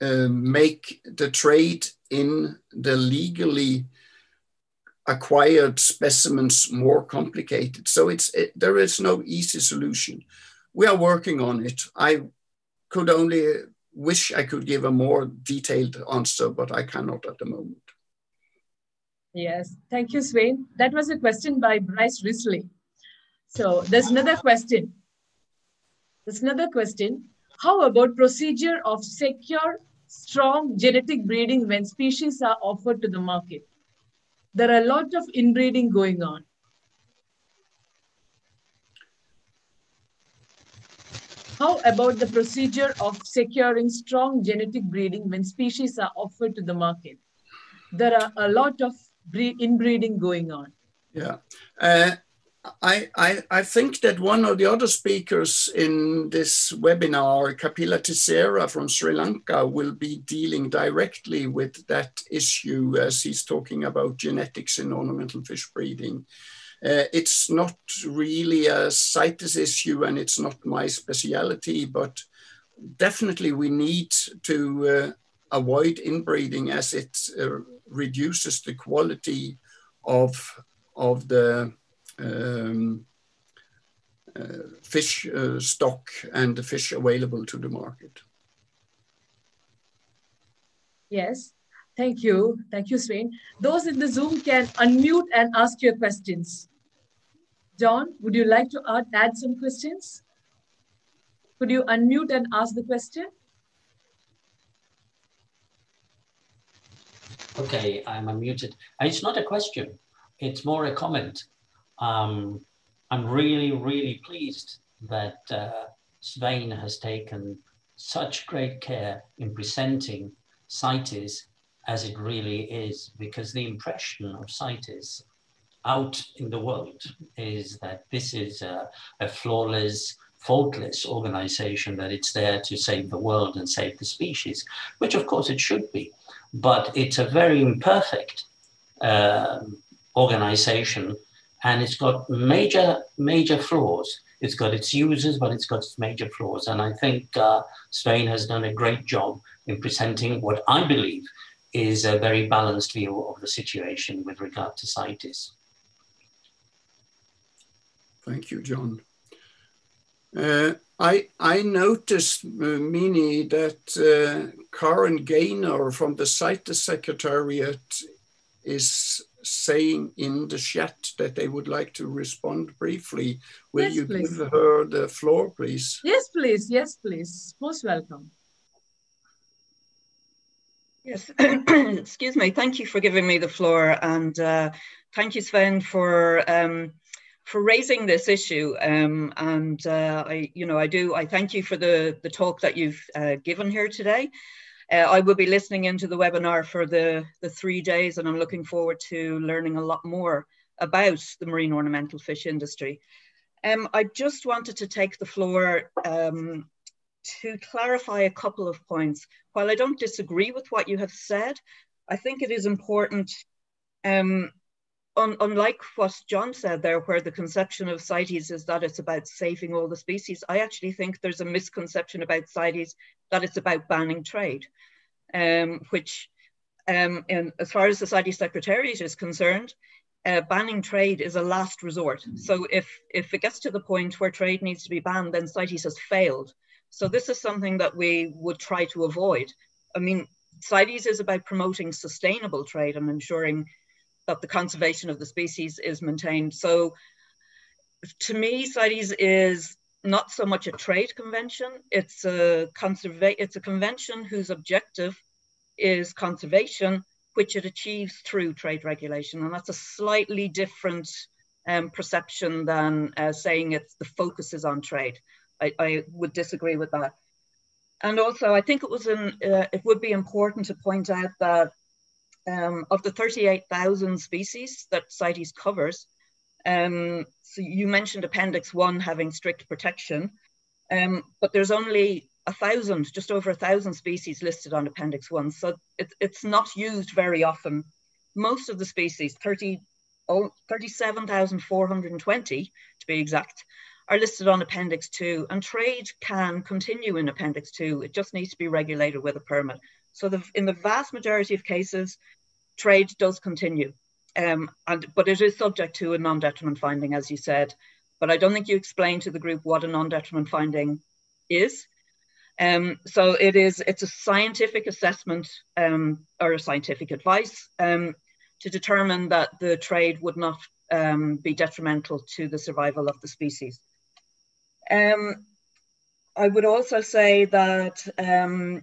uh, make the trade in the legally acquired specimens more complicated. So it's it, there is no easy solution. We are working on it. I could only wish I could give a more detailed answer, but I cannot at the moment. Yes, thank you, Svein. That was a question by Bryce Risley. So there's another question. There's another question. How about procedure of secure strong genetic breeding when species are offered to the market. There are a lot of inbreeding going on. How about the procedure of securing strong genetic breeding when species are offered to the market? There are a lot of inbreeding going on. Yeah. Uh, I, I, I, think that one of the other speakers in this webinar, Kapila Tisera from Sri Lanka, will be dealing directly with that issue as he's talking about genetics in ornamental fish breeding. Uh, it's not really a CITES issue and it's not my speciality, but definitely we need to uh, avoid inbreeding as it uh, reduces the quality of, of the um, uh, fish uh, stock and the fish available to the market. Yes, thank you. Thank you, Svein. Those in the Zoom can unmute and ask your questions. John, would you like to add, add some questions? Could you unmute and ask the question? Okay, I'm unmuted. It's not a question, it's more a comment. Um, I'm really, really pleased that uh, Svein has taken such great care in presenting CITES as it really is, because the impression of CITES out in the world is that this is a, a flawless, faultless organization, that it's there to save the world and save the species, which of course it should be. But it's a very imperfect uh, organization and it's got major, major flaws. It's got its users, but it's got its major flaws. And I think uh, Svein has done a great job in presenting what I believe is a very balanced view of the situation with regard to CITES. Thank you, John. Uh, I, I noticed, uh, Mini, that uh, Karen Gaynor from the CITES Secretariat is saying in the chat that they would like to respond briefly. Will yes, you please. give her the floor, please? Yes, please. Yes, please. Most welcome. Yes, [coughs] excuse me. Thank you for giving me the floor, and uh, thank you, Sven, for um, for raising this issue. Um, and uh, I, you know, I do. I thank you for the the talk that you've uh, given here today. Uh, I will be listening into the webinar for the, the three days and I'm looking forward to learning a lot more about the marine ornamental fish industry. Um, I just wanted to take the floor um, to clarify a couple of points. While I don't disagree with what you have said, I think it is important, um, un unlike what John said there, where the conception of CITES is that it's about saving all the species, I actually think there's a misconception about CITES that it's about banning trade, um, which, um, in, as far as the CITES Secretariat is concerned, uh, banning trade is a last resort. So if, if it gets to the point where trade needs to be banned, then CITES has failed. So this is something that we would try to avoid. I mean, CITES is about promoting sustainable trade and ensuring that the conservation of the species is maintained. So to me, CITES is not so much a trade convention, it's a, conserva- it's a convention whose objective is conservation, which it achieves through trade regulation. And that's a slightly different um, perception than uh, saying it's the focus is on trade. I, I, would disagree with that. And also, I think it was in, uh, it would be important to point out that um, of the 38,000 species that CITES covers, um, so you mentioned Appendix 1 having strict protection, um, but there's only a thousand, just over a thousand species listed on Appendix 1. So it, it's not used very often. Most of the species, 30, oh, 37,420 to be exact, are listed on Appendix 2 and trade can continue in Appendix 2. It just needs to be regulated with a permit. So the, in the vast majority of cases, trade does continue. Um, and but it is subject to a non-detriment finding, as you said. But I don't think you explained to the group what a non-detriment finding is. Um, so it is it's a scientific assessment um, or a scientific advice um, to determine that the trade would not um, be detrimental to the survival of the species. Um, I would also say that um,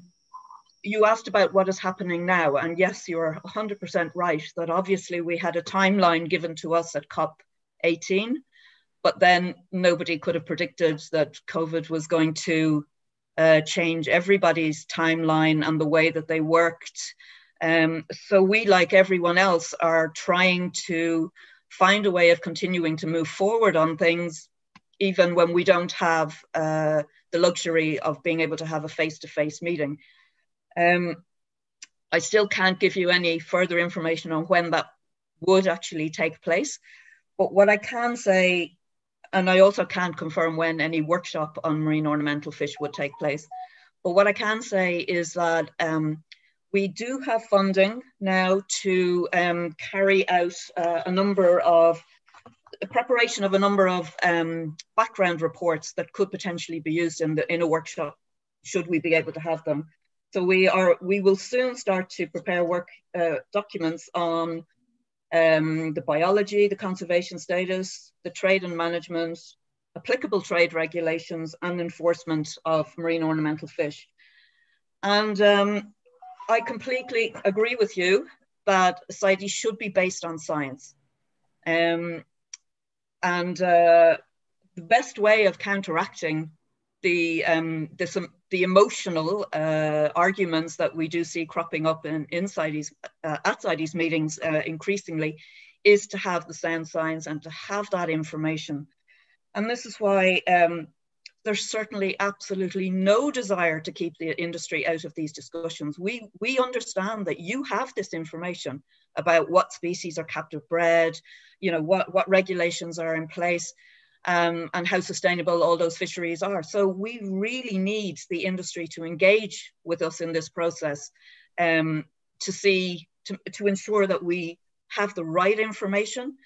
you asked about what is happening now, and yes, you're 100% right that obviously we had a timeline given to us at COP18, but then nobody could have predicted that COVID was going to uh, change everybody's timeline and the way that they worked. Um, so we, like everyone else, are trying to find a way of continuing to move forward on things, even when we don't have uh, the luxury of being able to have a face-to-face meeting. Um, I still can't give you any further information on when that would actually take place. But what I can say, and I also can't confirm when any workshop on marine ornamental fish would take place. But what I can say is that um, we do have funding now to um, carry out uh, a number of preparation of a number of um, background reports that could potentially be used in the in a workshop should we be able to have them. So we are we will soon start to prepare work uh, documents on um, the biology, the conservation status, the trade and management, applicable trade regulations and enforcement of marine ornamental fish. And um, I completely agree with you that CITES should be based on science. Um, and uh, the best way of counteracting the um, the emotional uh, arguments that we do see cropping up in inside these uh, these meetings uh, increasingly is to have the sound science and to have that information. And this is why um, there's certainly absolutely no desire to keep the industry out of these discussions. We, we understand that you have this information about what species are captive bred, you know, what, what regulations are in place um, and how sustainable all those fisheries are. So we really need the industry to engage with us in this process um, to see, to, to ensure that we have the right information.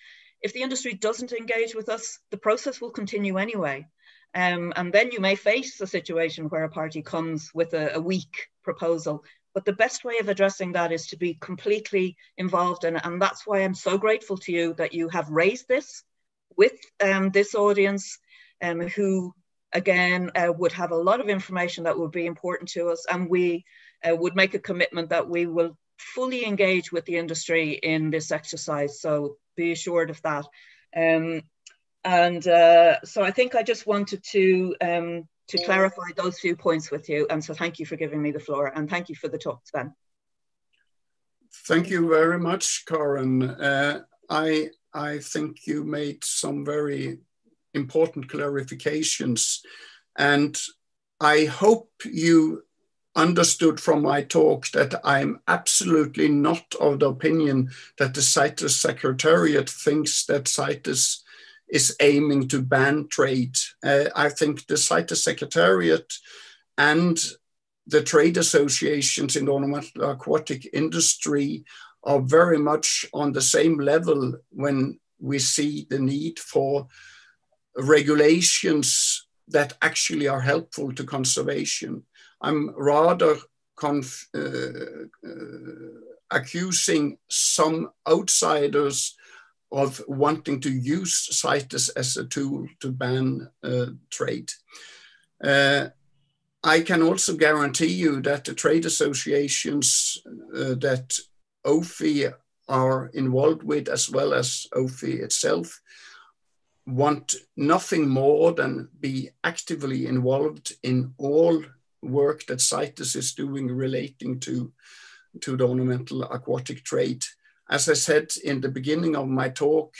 If the industry doesn't engage with us, the process will continue anyway. Um, and then you may face a situation where a party comes with a, a, weak proposal. But the best way of addressing that is to be completely involved in. And that's why I'm so grateful to you that you have raised this with um, this audience um, who, again, uh, would have a lot of information that would be important to us. And we uh, would make a commitment that we will fully engage with the industry in this exercise. So be assured of that. Um, and uh, so I think I just wanted to um, to clarify those few points with you. And so thank you for giving me the floor and thank you for the talk, Sven. Thank you very much, Karen. Uh, I, I think you made some very important clarifications and I hope you understood from my talk that I'm absolutely not of the opinion that the CITES Secretariat thinks that CITES is aiming to ban trade. Uh, I think the CITES Secretariat and the trade associations in the ornamental aquatic industry are very much on the same level when we see the need for regulations that actually are helpful to conservation. I'm rather uh, uh, accusing some outsiders of wanting to use CITES as a tool to ban uh, trade. Uh, I can also guarantee you that the trade associations uh, that OFI are involved with, as well as OFI itself, want nothing more than be actively involved in all work that CITES is doing relating to, to the ornamental aquatic trade. As I said in the beginning of my talk,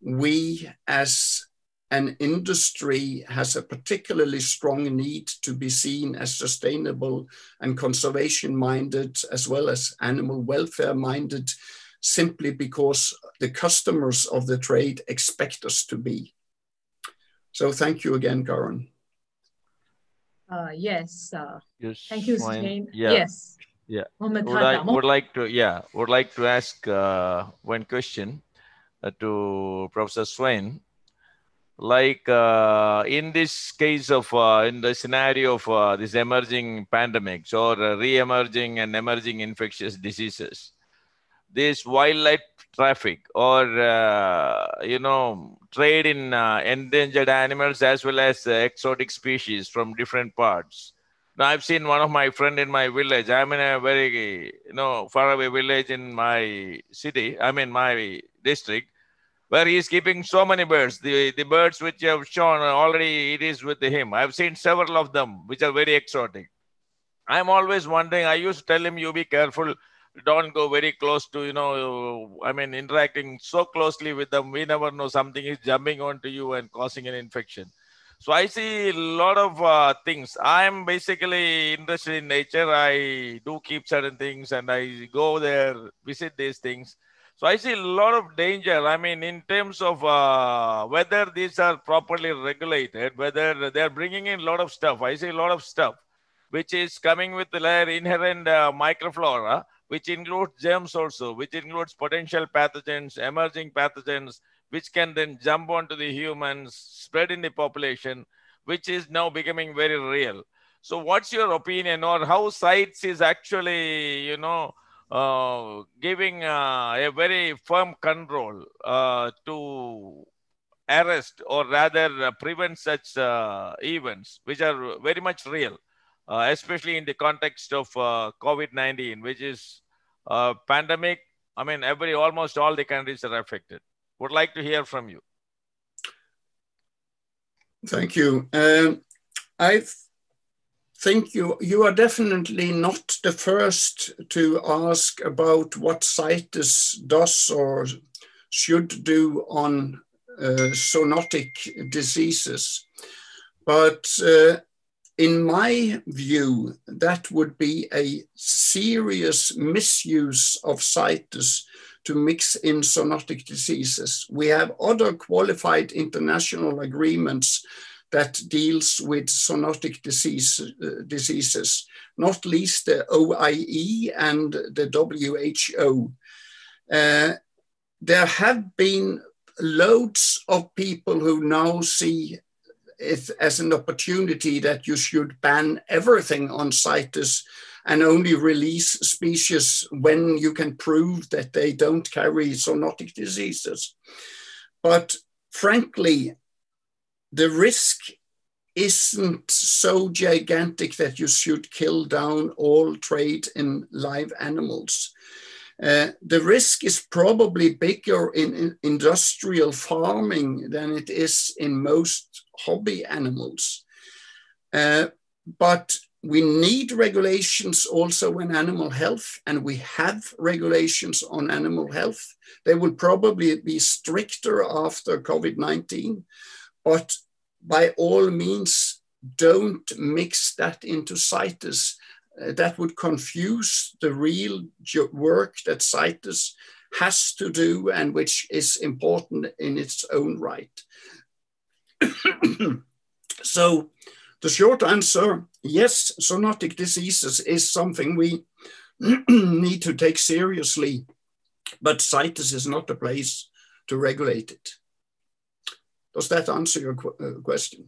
we as an industry has a particularly strong need to be seen as sustainable and conservation minded, as well as animal welfare minded, simply because the customers of the trade expect us to be. So thank you again, Karen. Uh, yes. Uh, yes. Thank you, Svein. Yeah. Yes. Yeah. Would I would like to yeah would like to ask uh, one question uh, to Professor Svein. Like uh, in this case of uh, in the scenario of uh, this emerging pandemics or uh, re-emerging and emerging infectious diseases, this wildlife traffic or you know trade in endangered animals as well as exotic species from different parts now, I've seen one of my friend in my village. I'm in a very, you know, faraway village in my city. I'm in my district, where he's keeping so many birds. The the birds which you have shown already, it is with him. I've seen several of them, which are very exotic. I'm always wondering. I used to tell him, "You be careful. don't go very close to, you know, I mean, interacting so closely with them. We never know something is jumping onto you and causing an infection. So I see a lot of uh, things. I'm basically interested in nature. I do keep certain things and I go there, visit these things. So I see a lot of danger. I mean, in terms of uh, whether these are properly regulated, whether they're bringing in a lot of stuff. I see a lot of stuff which is coming with their inherent uh, microflora, which includes germs also, which includes potential pathogens, emerging pathogens, which can then jump onto the humans, spread in the population, which is now becoming very real. So what's your opinion or how CITES is actually, you know, uh, giving uh, a very firm control uh, to arrest or rather uh, prevent such uh, events, which are very much real? Especially in the context of uh, COVID-19, which is a pandemic. I mean, every almost all the countries are affected. Would like to hear from you. Thank you. Um, I think you you are definitely not the first to ask about what CITES does or should do on uh, zoonotic diseases. But uh, in my view, that would be a serious misuse of CITES to mix in zoonotic diseases. We have other qualified international agreements that deals with zoonotic disease, uh, diseases, not least the OIE and the WHO. Uh, there have been loads of people who now see it as an opportunity that you should ban everything on CITES and only release species when you can prove that they don't carry zoonotic diseases. But frankly, the risk isn't so gigantic that you should kill down all trade in live animals. Uh, the risk is probably bigger in, in, industrial farming than it is in most hobby animals. Uh, but we need regulations also in animal health, and we have regulations on animal health. They will probably be stricter after COVID 19, but by all means, don't mix that into CITES uh, that would confuse the real work that CITES has to do and which is important in its own right. [coughs] so the short answer, yes, zoonotic diseases is something we [coughs] need to take seriously, but CITES is not the place to regulate it. Does that answer your qu uh, question?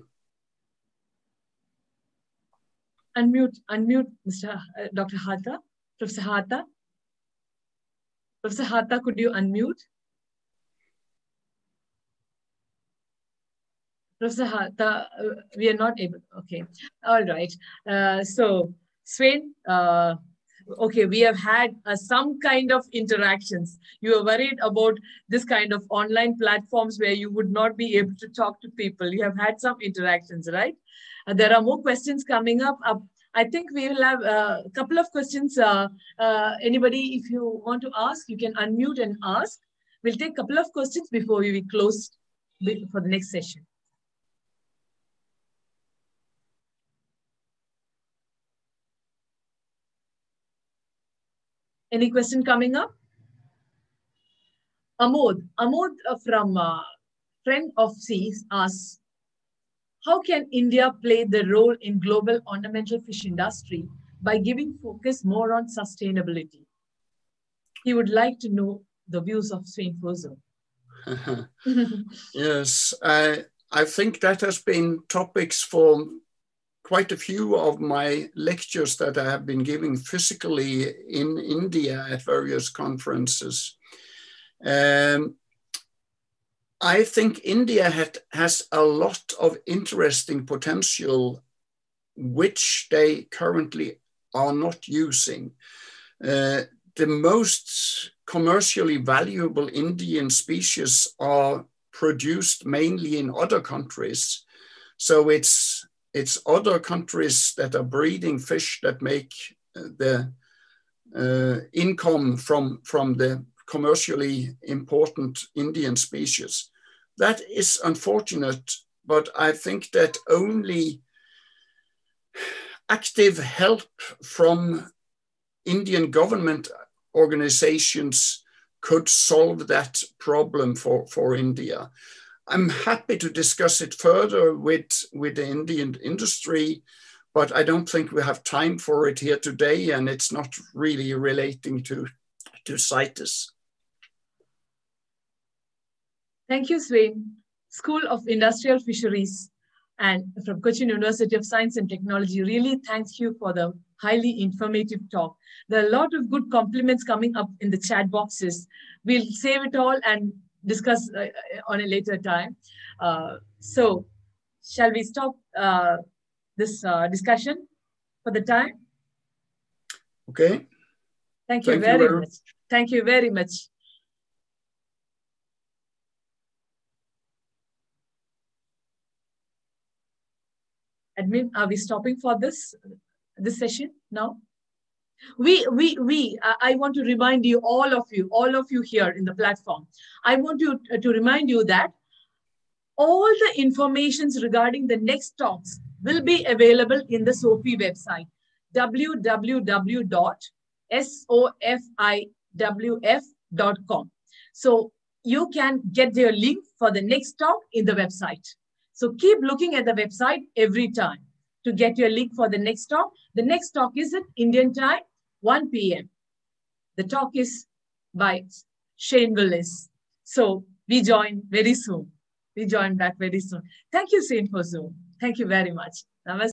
unmute, unmute Mr. Uh, Dr. Hatta, Professor Hatta. Professor Hatta, could you unmute? Professor Hatta, uh, we are not able, okay. All right. Uh, so, Svein, okay, we have had uh, some kind of interactions. You are worried about this kind of online platforms where you would not be able to talk to people. You have had some interactions, right? Uh, there are more questions coming up. Uh, I think we will have uh, a couple of questions. Uh, uh, anybody, if you want to ask, you can unmute and ask. We'll take a couple of questions before we close for the next session. Any question coming up? Amod, Amod from uh, Friend of Seas asks, how can India play the role in global ornamental fish industry by giving focus more on sustainability? He would like to know the views of Svein Fosså. [laughs] yes, I, I think that has been topics for quite a few of my lectures that I have been giving physically in India at various conferences. Um, I think India had, has a lot of interesting potential, which they currently are not using. Uh, the most commercially valuable Indian species are produced mainly in other countries. So it's, it's other countries that are breeding fish that make uh, the, uh, income from, from the commercially important Indian species. That is unfortunate, but I think that only active help from Indian government organizations could solve that problem for, for India. I'm happy to discuss it further with, with the Indian industry, but I don't think we have time for it here today, and it's not really relating to, to CITES. Thank you, Svein. School of Industrial Fisheries and from Cochin University of Science and Technology really thanks you for the highly informative talk. There are a lot of good compliments coming up in the chat boxes. We'll save it all and discuss uh, on a later time. Uh, so shall we stop uh, this uh, discussion for the time? Okay. Thank you Thank very you. much. Thank you very much. admin are we stopping for this this session now we we we i want to remind you all of you all of you here in the platform i want you to, uh, to remind you that all the informations regarding the next talks will be available in the SOFI website www.sofiwf.com so you can get your link for the next talk in the website so keep looking at the website every time to get your link for the next talk. The next talk is at Indian time, 1 p.m. The talk is by Shane Willis. So we join very soon. We join back very soon. Thank you, Saint, for Zoom. Thank you very much. Namaste.